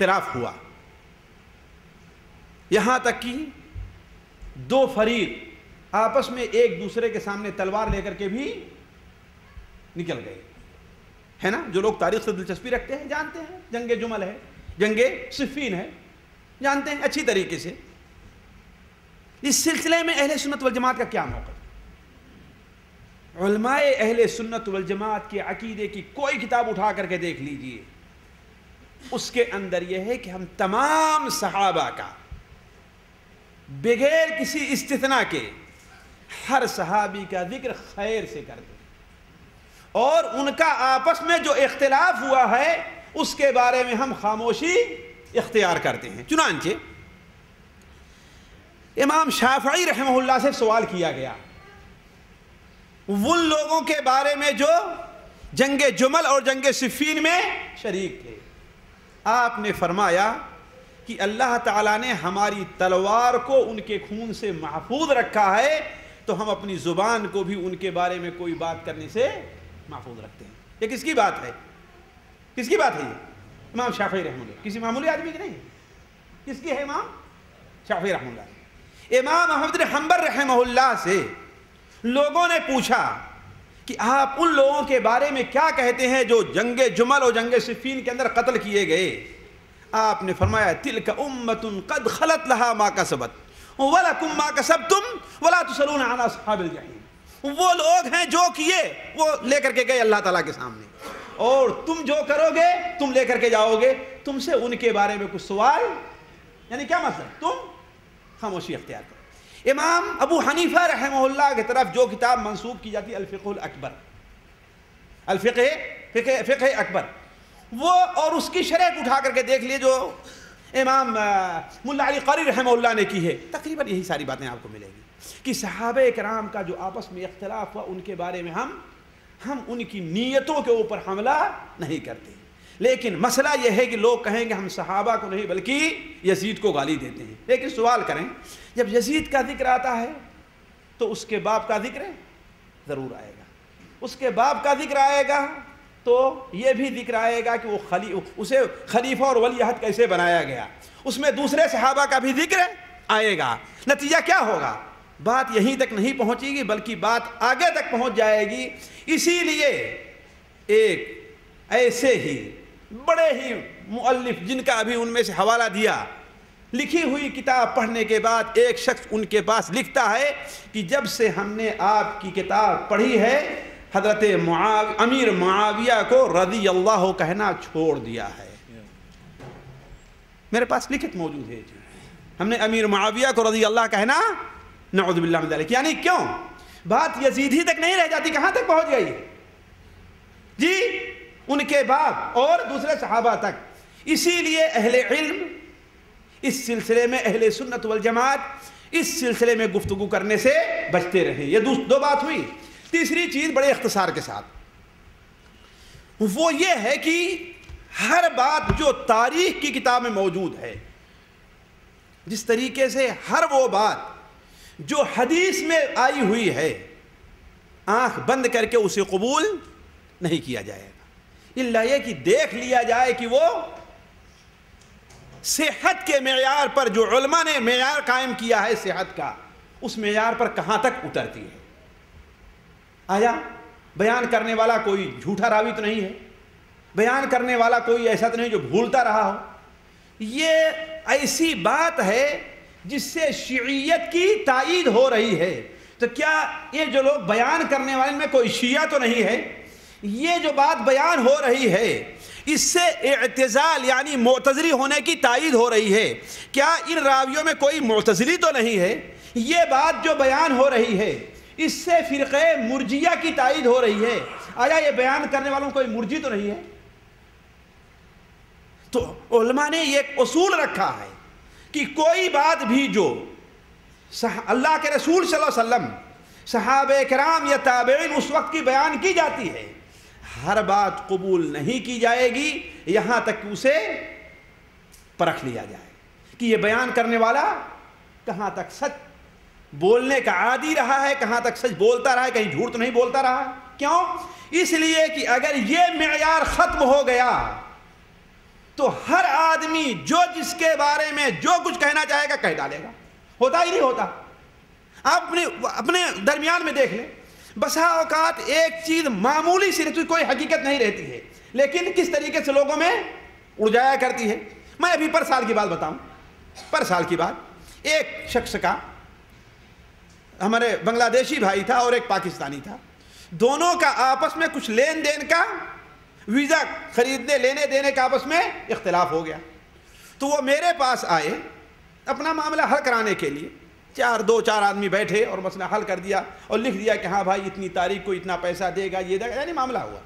इख्तलाफ हुआ। यहाँ तक कि दो फरीक आपस में एक दूसरे के सामने तलवार लेकर के भी निकल गए। है ना? जो लोग तारीख से दिलचस्पी रखते हैं, जानते हैं। जंगे जुमल है, जंगे सिफीन है, जानते हैं अच्छी तरीके से। इस सिलसिले में अहले सुन्नत वल जमात का क्या मौका? अहले सुन्नत वल जमात के अकीदे की कोई किताब उठा करके देख लीजिए। उसके अंदर यह है कि हम तमाम सहाबा का बगैर किसी इस्तना के हर सहाबी का ज़िक्र खैर से करते हैं और उनका आपस में जो इख्तलाफ हुआ है, उसके बारे में हम खामोशी इख्तियार करते हैं। चुनानचे इमाम शाफी रहमहुल्लाह से सवाल किया गया, उन लोगों के बारे में जो जंग जुमल और जंग सिफीन में शरीक थे। आपने फरमाया कि अल्लाह ताला ने हमारी तलवार को उनके खून से महफूज रखा है तो हम अपनी ज़ुबान को भी उनके बारे में कोई बात करने से महफूज रखते हैं। ये किसकी बात है? किसकी बात है ये? इमाम शाफी रहमुल्ला किसी मामूली आदमी की नहीं। किसकी है इमाम? शाफी रहमुल्ला इमाम अहमद हम्बर रहमहुल्ला से लोगों ने पूछा कि आप उन लोगों के बारे में क्या कहते हैं जो जंग जुमल और जंग सिफीन के अंदर कत्ल किए गए? आपने फरमाया तिल का उम्मतुन कद खलत लहा मा का सबत वला कुम मा का सब तुम वला तो सलून आना साबिल जाहिम वो लोग हैं जो किए, वो लेकर के गए अल्लाह ताला के सामने। और तुम जो करोगे, तुम लेकर के जाओगे। तुमसे उनके बारे में कुछ सवाल? यानी क्या मतलब? तुम खामोशी अख्तियार करो। इमाम अबू हनीफा रहमल्ला की तरफ़ जो किताब मंसूब की जाती है अलफ़िकुल अकबर। अलफ़िक फ़िक अकबर। वो और उसकी शरह उठा करके देख लिए जो इमाम मुल्ला अली रहमल्ला ने की है। तकरीबन यही सारी बातें आपको मिलेगी कि सहाब कराम का जो आपस में इख्तलाफ हुआ, उनके बारे में हम हम उनकी नीयतों के ऊपर हमला नहीं करते। लेकिन मसला यह है कि लोग कहेंगे, हम सहाबा को नहीं, बल्कि यजीद को गाली देते हैं। लेकिन सवाल करें, जब यजीद का ज़िक्र आता है तो उसके बाप का ज़िक्र ज़रूर आएगा। उसके बाप का ज़िक्र आएगा तो यह भी ज़िक्र आएगा कि वो खली, उसे खलीफा और वलीहद कैसे बनाया गया। उसमें दूसरे सहाबा का भी ज़िक्र आएगा। नतीजा क्या होगा? बात यहीं तक नहीं पहुंचेगी, बल्कि बात आगे तक पहुँच जाएगी। इसीलिए एक ऐसे ही बड़े ही मुअल्लिफ जिनका अभी उनमें से हवाला दिया। लिखी हुई किताब पढ़ने के बाद एक शख्स उनके पास लिखता है कि जब से हमने आपकी किताब पढ़ी है, हज़रत अमीर मुआविया को रदी अल्लाह कहना छोड़ दिया है। मेरे पास लिखित मौजूद है हमने अमीर मुआविया को रदी अल्लाह कहना नौदबिल्ला यानी क्यों? बात यजीदी तक नहीं रह जाती, कहाँ तक पहुँच गई? जी उनके बाद और दूसरे सहाबा तक। इसीलिए अहले इल्म इस सिलसिले में अहले सुन्नत वल जमात इस सिलसिले में गुफ्तगु करने से बचते रहे। ये दो बात हुई। तीसरी चीज़ बड़े अख्तसार के साथ। वो ये है कि हर बात जो तारीख की किताब में मौजूद है, जिस तरीके से हर वो बात जो हदीस में आई हुई है, आँख बंद करके उसे कबूल नहीं किया जाएगा इल्ला ये कि देख लिया जाए कि वो सेहत के मैार पर, जो उलमा ने मैार कायम किया है सेहत का, उस मैार पर कहाँ तक उतरती है? आया? बयान करने वाला कोई झूठा रावी तो नहीं है। बयान करने वाला कोई ऐसा तो नहीं जो भूलता रहा हो। ये ऐसी बात है जिससे शीयत की तायद हो रही है। तो क्या ये जो लोग बयान करने वाले में कोई शिया तो नहीं है? ये जो बात बयान हो रही है, इससे एतजाल यानी मोतजरी होने की तायद हो रही है। क्या इन रावियों में कोई मोतजरी तो नहीं है? ये बात जो बयान हो रही है, इससे फ़िरक़े मुर्जिया की तायद हो रही है। आया, ये बयान करने वालों कोई मुर्जी तो नहीं है? तो उलमा ने ये असूल रखा है कि कोई बात भी जो अल्लाह के रसूल सल्लल्लाहु अलैहि वसल्लम सहाब कराम या ताबेन उस वक्त की बयान की जाती है हर बात कबूल नहीं की जाएगी, यहाँ तक उसे परख लिया जाए। कि ये बयान करने वाला कहाँ तक सच बोलने का आदि रहा है, कहाँ तक सच बोलता रहा है, कहीं झूठ तो नहीं बोलता रहा। क्यों? इसलिए कि अगर ये मैार ख़त्म हो गया तो हर आदमी जो जिसके बारे में जो कुछ कहना चाहेगा कह डालेगा। होता ही नहीं होता। आप अपने अपने दरमियान में देख लें। बसा औकात एक चीज़ मामूली सी रहती कोई हकीकत नहीं रहती है। लेकिन किस तरीके से लोगों में उड़ जाया करती है? मैं अभी पर साल की बात बताऊँ। पर साल की बात। एक शख्स का, हमारे बांग्लादेशी भाई था और एक पाकिस्तानी था। दोनों का आपस में कुछ लेन देन का वीज़ा खरीदने, लेने देने का आपस में इख्तलाफ हो गया। तो वो मेरे पास आए अपना मामला हल कराने के लिए। चार, दो, चार आदमी बैठे और मसला हल कर दिया और लिख दिया कि हाँ भाई, इतनी तारीख को इतना पैसा देगा, ये देगा। यानी मामला हुआ।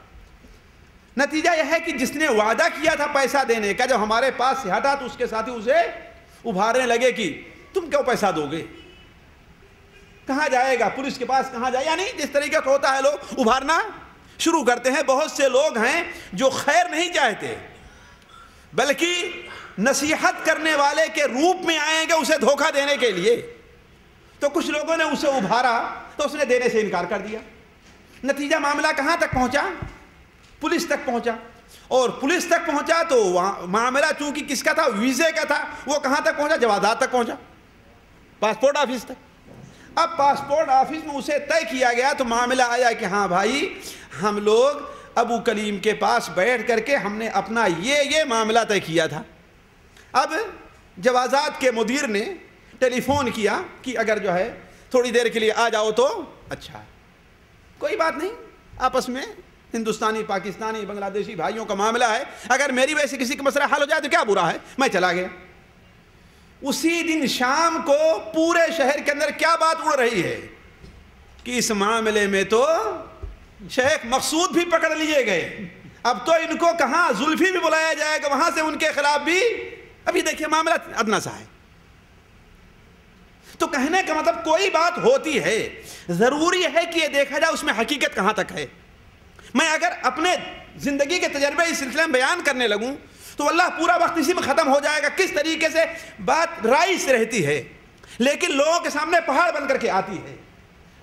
नतीजा यह है कि जिसने वादा किया था पैसा देने का, जब हमारे पास से हटा तो उसके साथ ही उसे उभारने लगे कि तुम क्यों पैसा दोगे? कहाँ जाएगा? पुलिस के पास कहाँ जाए? यानी जिस तरीके का होता है लोग, उभारना शुरू करते हैं। बहुत से लोग हैं जो खैर नहीं चाहते, बल्कि नसीहत करने वाले के रूप में आएँगे उसे धोखा देने के लिए। तो कुछ लोगों ने उसे उभारा तो उसने देने से इनकार कर दिया। नतीजा मामला कहाँ तक पहुँचा? पुलिस तक पहुँचा। और पुलिस तक पहुँचा तो मामला चूँकि किसका था? वीजे का था। वो कहाँ तक पहुँचा? जवादात तक पहुँचा। पासपोर्ट ऑफ़िस तक। अब पासपोर्ट ऑफ़िस में उसे तय किया गया तो मामला आया कि हाँ भाई, हम लोग अबू कलीम के पास बैठ करके हमने अपना ये ये मामला तय किया था। अब जवाजात के मुदीर ने टेलीफोन किया कि अगर जो है थोड़ी देर के लिए आ जाओ तो अच्छा है। कोई बात नहीं, आपस में हिंदुस्तानी, पाकिस्तानी, बांग्लादेशी भाइयों का मामला है। अगर मेरी वैसे किसी का मसला हल हो जाए तो क्या बुरा है? मैं चला गया। उसी दिन शाम को पूरे शहर के अंदर क्या बात उड़ रही है कि इस मामले में तो शेख मकसूद भी पकड़ लिए गए। अब तो इनको कहाँ, जुल्फी भी बुलाया जाएगा, वहाँ से उनके खिलाफ भी। अभी देखिए मामला अदना सा है। तो कहने का मतलब कोई बात होती है। ज़रूरी है कि यह देखा जाए, उसमें हकीकत कहाँ तक है। मैं अगर अपने ज़िंदगी के तजर्बे इस सिलसिले में बयान करने लगूं तो अल्लाह पूरा वक्त इसी में ख़त्म हो जाएगा, किस तरीके से बात राइस रहती है, लेकिन लोगों के सामने पहाड़ बन करके आती है।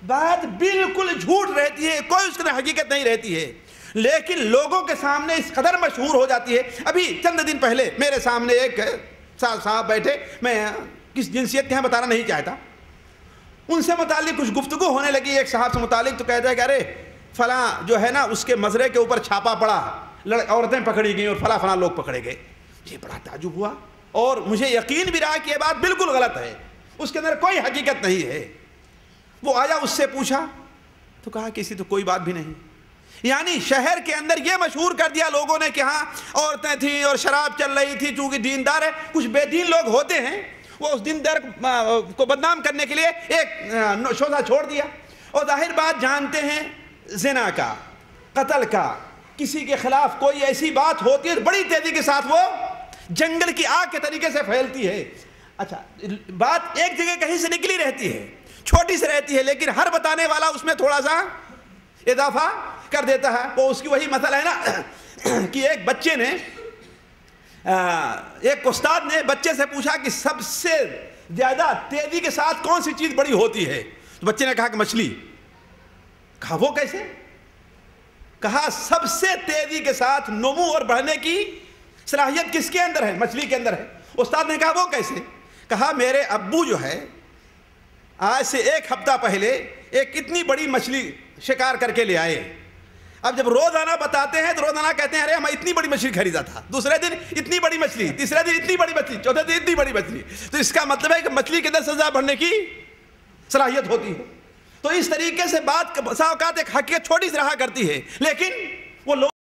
बात बिल्कुल झूठ रहती है, कोई उसके हकीकत नहीं रहती है। लेकिन लोगों के सामने इस कदर मशहूर हो जाती है। अभी चंद दिन पहले मेरे सामने एक साहब बैठे, मैं किस जिनसियत के हैं बताना नहीं चाहता? उनसे मुतालिक कुछ गुफ्तु होने लगी, एक साहब से मुतालिक तो कहता है कि अरे, फला जो है ना, उसके मजरे के ऊपर छापा पड़ा, लड़, औरतें पकड़ी गई और फला फला लोग पकड़े गए। ये बड़ा ताजुब हुआ। और मुझे यकीन भी रहा कि यह बात बिल्कुल गलत है। उसके अंदर कोई हकीकत नहीं है। वो आया, उससे पूछा तो कहा किसी तो कोई बात भी नहीं। यानी शहर के अंदर यह मशहूर कर दिया लोगों ने कि हाँ औरतें थी और शराब चल रही थी, चूँकि दीनदार है, कुछ बेदीन लोग होते हैं वो उस दीनदार को बदनाम करने के लिए एक शोधा छोड़ दिया। और ज़ाहिर बात, जानते हैं जिना का, कत्ल का, किसी के खिलाफ कोई ऐसी बात होती है बड़ी तेज़ी के साथ वो जंगल की आग के तरीके से फैलती है। अच्छा बात एक जगह कहीं से निकली रहती है, छोटी से रहती है, लेकिन हर बताने वाला उसमें थोड़ा सा इजाफा कर देता है। वो उसकी वही मसला है ना, कि एक बच्चे ने एक उस्ताद ने बच्चे से पूछा कि सबसे ज़्यादा तेज़ी के साथ कौन सी चीज़ बड़ी होती है? तो बच्चे ने कहा कि मछली। कहा, वो कैसे? कहा, सबसे तेज़ी के साथ नमू और बढ़ने की सलाहियत किसके अंदर है? मछली के अंदर है। उस्ताद ने कहा, वो कैसे? कहा, मेरे अब्बू जो है, आज से एक हफ़्ता पहले एक इतनी बड़ी मछली शिकार करके ले आए। अब जब रोज़ाना बताते हैं तो रोज़ाना कहते हैं, अरे, हमें इतनी बड़ी मछली खरीदा था। दूसरे दिन इतनी बड़ी मछली, तीसरे दिन इतनी बड़ी मछली, चौथे दिन इतनी बड़ी मछली। तो इसका मतलब है कि मछली के अंदर सजा भरने की सलाहियत होती है। तो इस तरीके से बात एक हकीकत छोटी सी रहा करती है, लेकिन वो लोग